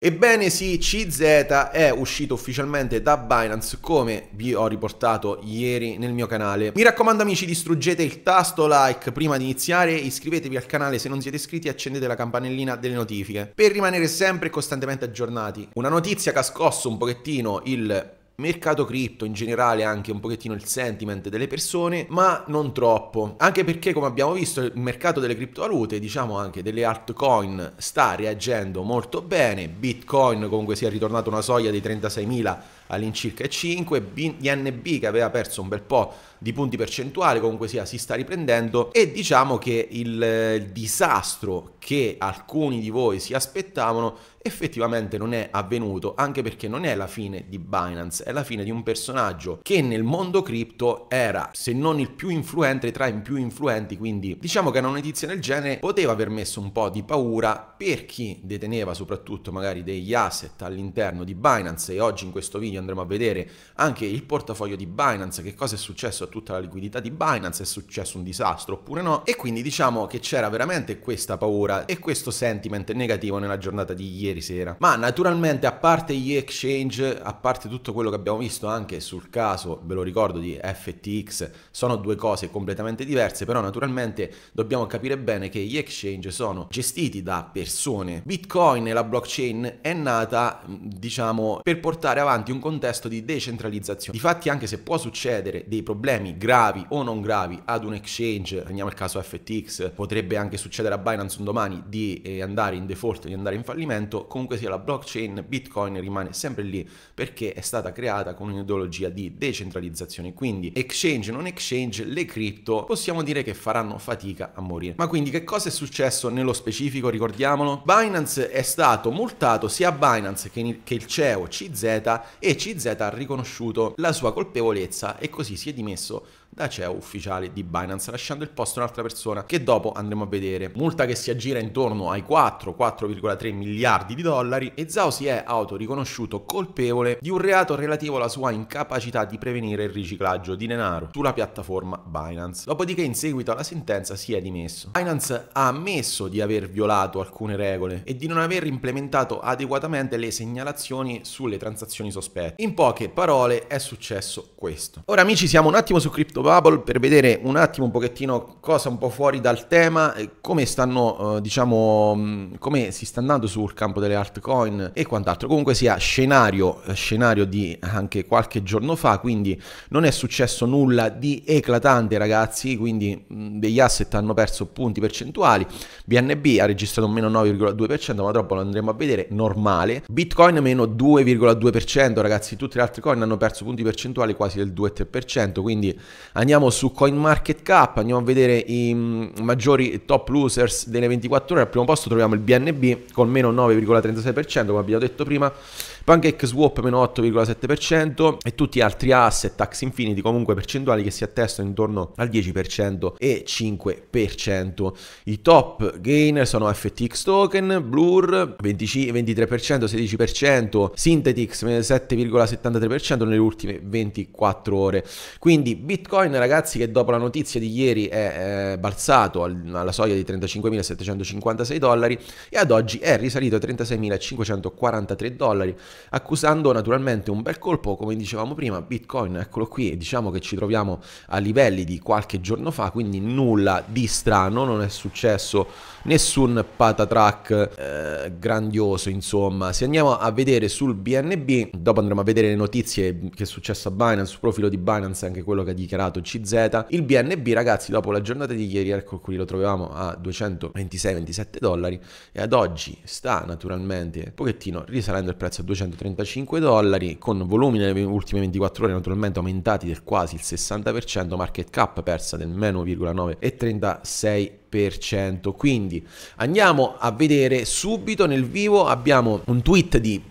Ebbene sì, CZ è uscito ufficialmente da Binance come vi ho riportato ieri nel mio canale. Mi raccomando amici distruggete il tasto like prima di iniziare, iscrivetevi al canale se non siete iscritti e accendete la campanellina delle notifiche per rimanere sempre e costantemente aggiornati. Una notizia che ha scosso un pochettino il mercato cripto in generale anche un pochettino il sentiment delle persone, ma non troppo. Anche perché come abbiamo visto il mercato delle criptovalute, diciamo anche delle altcoin sta reagendo molto bene. Bitcoin comunque si è ritornato una soglia di 36.000 all'incirca e 5, BNB che aveva perso un bel po' di punti percentuali, comunque sia si sta riprendendo e diciamo che il, il disastro che alcuni di voi si aspettavano effettivamente non è avvenuto, anche perché non è la fine di Binance, è la fine di un personaggio che nel mondo cripto era, se non il più influente, tra i più influenti, quindi diciamo che una notizia del genere poteva aver messo un po' di paura per chi deteneva soprattutto magari degli asset all'interno di Binance e oggi in questo video andremo a vedere anche il portafoglio di Binance, che cosa è successo tutta la liquidità di Binance, è successo un disastro oppure no, e quindi diciamo che c'era veramente questa paura e questo sentiment negativo nella giornata di ieri sera. Ma naturalmente a parte gli exchange, a parte tutto quello che abbiamo visto anche sul caso, ve lo ricordo, di FTX, sono due cose completamente diverse, però naturalmente dobbiamo capire bene che gli exchange sono gestiti da persone. Bitcoin e la blockchain è nata, diciamo, per portare avanti un contesto di decentralizzazione. Difatti anche se può succedere dei problemi gravi o non gravi ad un exchange, prendiamo il caso FTX, potrebbe anche succedere a Binance un domani di eh, andare in default, di andare in fallimento, comunque sia la blockchain Bitcoin rimane sempre lì perché è stata creata con un'ideologia di decentralizzazione. Quindi exchange non exchange, le cripto possiamo dire che faranno fatica a morire. Ma quindi che cosa è successo nello specifico? Ricordiamolo. Binance è stato multato sia Binance che il CEO CZ e CZ ha riconosciuto la sua colpevolezza e così si è dimesso So. Da CEO ufficiale di Binance, lasciando il posto a un'altra persona che dopo andremo a vedere. Multa che si aggira intorno ai 4-4,3 miliardi di dollari e Zhao si è autoriconosciuto colpevole di un reato relativo alla sua incapacità di prevenire il riciclaggio di denaro sulla piattaforma Binance. Dopodiché in seguito alla sentenza si è dimesso. Binance ha ammesso di aver violato alcune regole e di non aver implementato adeguatamente le segnalazioni sulle transazioni sospette. In poche parole è successo questo. Ora amici siamo un attimo su Crypto Bubble per vedere un attimo un pochettino cosa un po' fuori dal tema, come stanno, eh, diciamo, mm, come si sta andando sul campo delle altcoin e quant'altro. Comunque sia scenario, eh, scenario di anche qualche giorno fa, quindi non è successo nulla di eclatante ragazzi, quindi mm, degli asset hanno perso punti percentuali, BNB ha registrato meno 9,2%, ma dopo lo andremo a vedere, normale. Bitcoin meno 2,2%, ragazzi, tutte le altre coin hanno perso punti percentuali quasi del 2-3%, quindi Andiamo su CoinMarketCap, andiamo a vedere i mm, maggiori top losers delle 24 ore. Al primo posto troviamo il BNB con meno 9,36%, come abbiamo detto prima. Pancake Swap meno 8,7% e tutti gli altri asset tax infinity comunque percentuali che si attestano intorno al 10% e 5%. I top gainer sono FTX token, Blur 20, 23%, 16%, Synthetix 7,73% nelle ultime 24 ore. Quindi Bitcoin ragazzi che dopo la notizia di ieri è eh, balzato alla soglia di 35.756 dollari e ad oggi è risalito a 36.543 dollari accusando naturalmente un bel colpo, come dicevamo prima, Bitcoin, eccolo qui, diciamo che ci troviamo a livelli di qualche giorno fa, quindi nulla di strano, non è successo nessun patatrack eh, grandioso, insomma. Se andiamo a vedere sul BNB, dopo andremo a vedere le notizie che è successo a Binance, sul profilo di Binance, anche quello che ha dichiarato CZ, il BNB ragazzi dopo la giornata di ieri, ecco qui lo troviamo a 226-27 dollari e ad oggi sta naturalmente un pochettino risalendo il prezzo a 200 235 dollari, con volumi nelle ultime 24 ore naturalmente aumentati del quasi il 60%, market cap persa del meno 1,9 e 36 quindi andiamo a vedere subito nel vivo. Abbiamo un tweet di,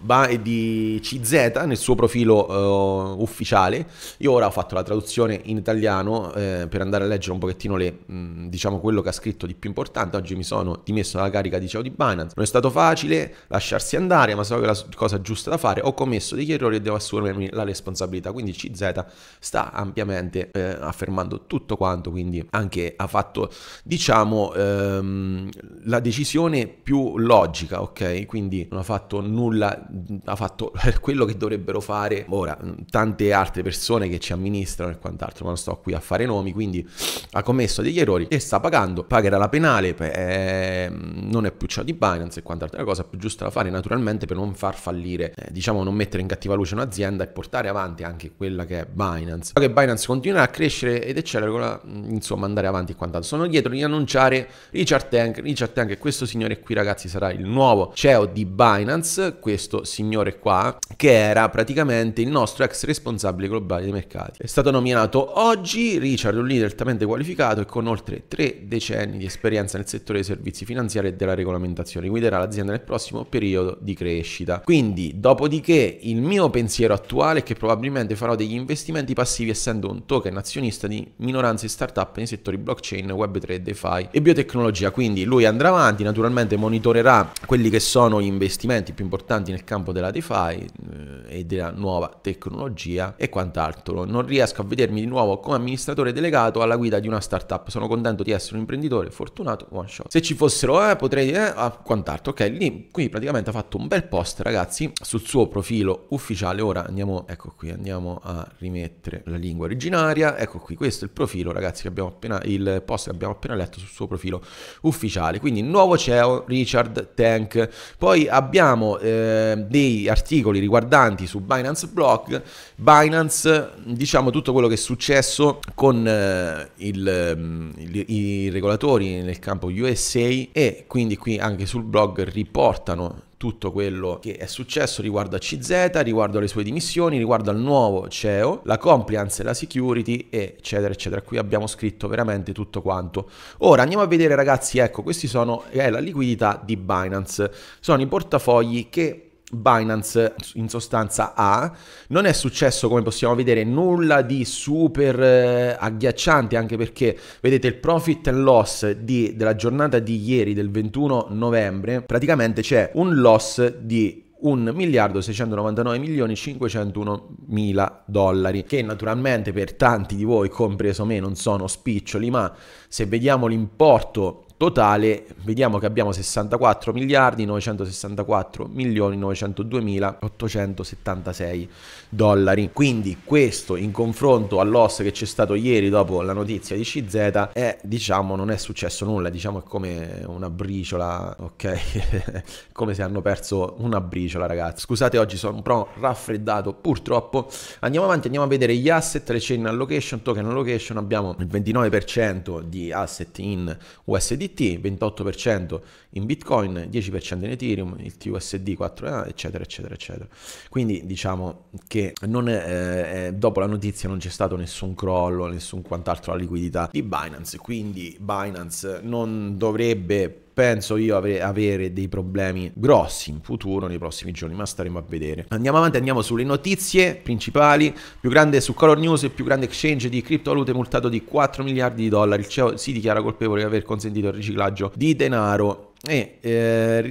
di CZ nel suo profilo uh, ufficiale. Io ora ho fatto la traduzione in italiano eh, per andare a leggere un pochettino le, mh, mm, diciamo quello che ha scritto di più importante. Oggi mi sono dimesso dalla carica di CEO di Binance. Non è stato facile lasciarsi andare ma so che è la cosa giusta da fare. Ho commesso degli errori e devo assumermi la responsabilità. Quindi CZ sta ampiamente eh, affermando tutto quanto quindi anche ha fatto diciamo diciamo, ehm, la decisione più logica, ok? Quindi non ha fatto nulla, ha fatto quello che dovrebbero fare ora tante altre persone che ci amministrano e quant'altro, ma non sto qui a fare nomi, quindi ha commesso degli errori e sta pagando, pagherà la penale, eh, non è più ciò di Binance e quant'altro. La cosa più giusta da fare naturalmente per non far fallire, eh, diciamo non mettere in cattiva luce un'azienda e portare avanti anche quella che è Binance. Che Binance continuerà a crescere ed eccetera, insomma andare avanti e quant'altro. Sono dietro di annunciare Richard Tank, Richard Tank questo signore qui ragazzi sarà il nuovo CEO di Binance, questo signore qua, che era praticamente il nostro ex responsabile globale dei mercati. È stato nominato oggi, Richard è un leader altamente qualificato e con oltre tre decenni di esperienza nel settore dei servizi finanziari e della regolamentazione, guiderà l'azienda nel prossimo periodo di crescita. Quindi, dopodiché, il mio pensiero attuale è che probabilmente farò degli investimenti passivi essendo un token azionista di minoranze startup nei settori blockchain, web3, DeFi e biotecnologia. Quindi lui andrà avanti, naturalmente monitorerà quelli che sono gli investimenti più importanti nel campo della DeFi eh, e della nuova tecnologia e quant'altro. Non riesco a vedermi di nuovo come amministratore delegato alla guida di una startup. Sono contento di essere un imprenditore fortunato one shot. Se ci fossero, eh, potrei eh, ah, quant'altro. Ok, lì qui praticamente ha fatto un bel post, ragazzi, sul suo profilo ufficiale. Ora andiamo, ecco qui, andiamo a rimettere la lingua originaria. Ecco qui, questo è il profilo, ragazzi, che abbiamo appena il post che abbiamo appena letto sul suo profilo ufficiale. Quindi nuovo CEO Richard Tank. Poi abbiamo eh, dei articoli riguardanti su Binance Blog. Binance, diciamo tutto quello che è successo con eh, il, mm, il, i regolatori nel campo USA e quindi qui anche sul blog riportano tutto quello che è successo riguardo a CZ, riguardo alle sue dimissioni, riguardo al nuovo CEO, la compliance, la security, eccetera, eccetera. Qui abbiamo scritto veramente tutto quanto. Ora andiamo a vedere, ragazzi, ecco, questi sono è la liquidità di Binance. Sono i portafogli che Binance in sostanza ha. Non è successo, come possiamo vedere, nulla di super eh, agghiacciante, anche perché vedete il profit and loss di, della giornata di ieri, del 21 novembre, praticamente c'è un loss di 1 miliardo 699 milioni 501 mila dollari che naturalmente per tanti di voi compreso me non sono spiccioli ma se vediamo l'importo totale vediamo che abbiamo 64 miliardi 964 milioni 902 mila 876 dollari. Quindi questo in confronto all'osso che c'è stato ieri dopo la notizia di CZ è diciamo non è successo nulla diciamo è come una briciola ok? Come se hanno perso una briciola ragazzi. Scusate oggi sono un po' raffreddato purtroppo. Andiamo avanti andiamo a vedere gli asset le chain allocation token allocation. Abbiamo il 29% di asset in USD USDT, 28% in Bitcoin, 10% in Ethereum, il TUSD 4 eccetera eccetera eccetera. Quindi diciamo che eh, eh, dopo la notizia non c'è stato nessun crollo, nessun quant'altro alla liquidità di Binance, quindi Binance non dovrebbe penso io avere dei problemi grossi in futuro nei prossimi giorni, ma staremo a vedere. Andiamo avanti, andiamo sulle notizie principali. Più grande su Color News, il più grande exchange di criptovalute multato di 4 miliardi di dollari. Il CEO si dichiara colpevole di aver consentito il riciclaggio di denaro e eh,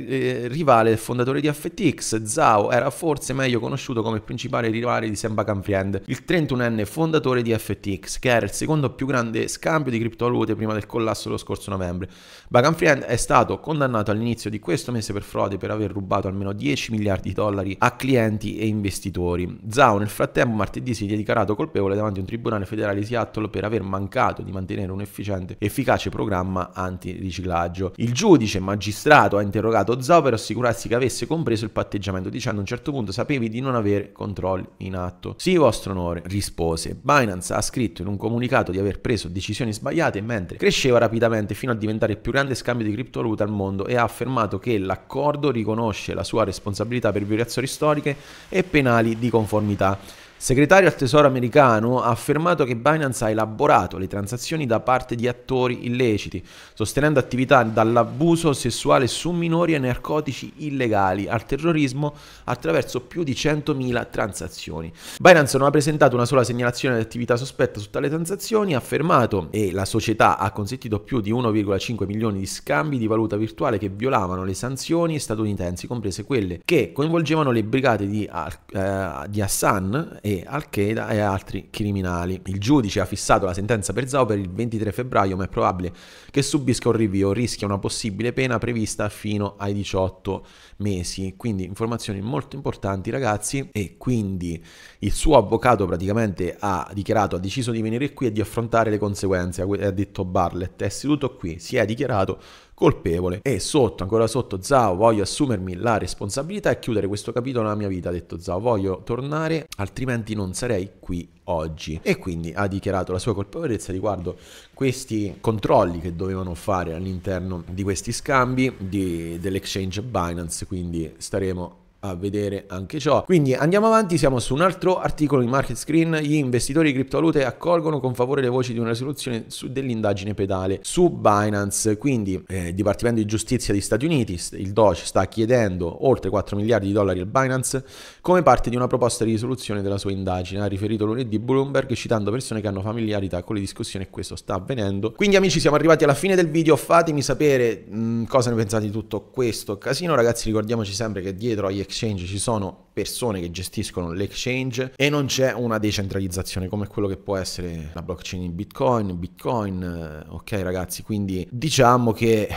eh, rivale fondatore di FTX, Zhao era forse meglio conosciuto come principale rivale di Sam Bankman-Fried, il 31enne fondatore di FTX, che era il secondo più grande scambio di criptovalute prima del collasso lo scorso novembre. Bankman-Fried è stato condannato all'inizio di questo mese per frode per aver rubato almeno 10 miliardi di dollari a clienti e investitori. Zhao nel frattempo martedì si è dichiarato colpevole davanti a un tribunale federale di Seattle per aver mancato di mantenere un efficiente e efficace programma antiriciclaggio. Il giudice magistrato ha interrogato Zhao per assicurarsi che avesse compreso il patteggiamento, dicendo a un certo punto sapevi di non avere controlli in atto. Sì, vostro onore, rispose. Binance ha scritto in un comunicato di aver preso decisioni sbagliate mentre cresceva rapidamente fino a diventare il più grande scambio di criptovaluta al mondo e ha affermato che l'accordo riconosce la sua responsabilità per violazioni storiche e penali di conformità segretario al Tesoro americano ha affermato che Binance ha elaborato le transazioni da parte di attori illeciti, sostenendo attività dall'abuso sessuale su minori e narcotici illegali al terrorismo attraverso più di 100.000 transazioni. Binance non ha presentato una sola segnalazione di attività sospetta su tale transazioni, ha affermato e la società ha consentito più di 1,5 milioni di scambi di valuta virtuale che violavano le sanzioni statunitensi, comprese quelle che coinvolgevano le brigate di, uh, di Hassan e Al-Qaeda e altri criminali. Il giudice ha fissato la sentenza per Zhao per il 23 febbraio, ma è probabile che subisca un rinvio, rischia una possibile pena prevista fino ai 18 mesi. Quindi informazioni molto importanti ragazzi e quindi il suo avvocato praticamente ha dichiarato, ha deciso di venire qui e di affrontare le conseguenze, ha detto Barlett, è seduto qui, si è dichiarato colpevole. E sotto, ancora sotto, Zao, voglio assumermi la responsabilità e chiudere questo capitolo nella mia vita, ha detto Zao, voglio tornare, altrimenti non sarei qui oggi. E quindi ha dichiarato la sua colpevolezza riguardo questi controlli che dovevano fare all'interno di questi scambi di, dell'exchange Binance. Quindi staremo a vedere anche ciò. Quindi andiamo avanti, siamo su un altro articolo di Market Screen. Gli investitori di criptovalute accolgono con favore le voci di una risoluzione su, dell'indagine pedale su Binance. Quindi eh, il Dipartimento di Giustizia degli Stati Uniti, il DOC, sta chiedendo oltre 4 miliardi di dollari al Binance come parte di una proposta di risoluzione della sua indagine. Ha riferito lunedì Bloomberg citando persone che hanno familiarità con le discussioni e questo sta avvenendo. Quindi amici siamo arrivati alla fine del video, fatemi sapere mh, cosa ne pensate di tutto questo casino. Ragazzi ricordiamoci sempre che dietro agli exchange ci sono persone che gestiscono l'exchange e non c'è una decentralizzazione come quello che può essere la blockchain in Bitcoin, Bitcoin, eh, ok ragazzi, quindi diciamo che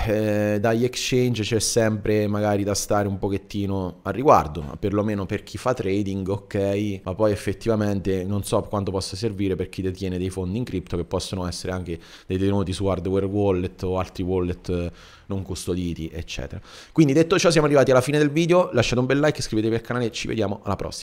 eh, dagli exchange c'è sempre magari da stare un pochettino a riguardo, perlomeno per chi fa trading, ok, ma poi effettivamente non so quanto possa servire per chi detiene dei fondi in cripto che possono essere anche detenuti su hardware wallet o altri wallet eh, non custoditi, eccetera. Quindi detto ciò siamo arrivati alla fine del video, lasciate un bel like, iscrivetevi al canale e ci vediamo alla prossima.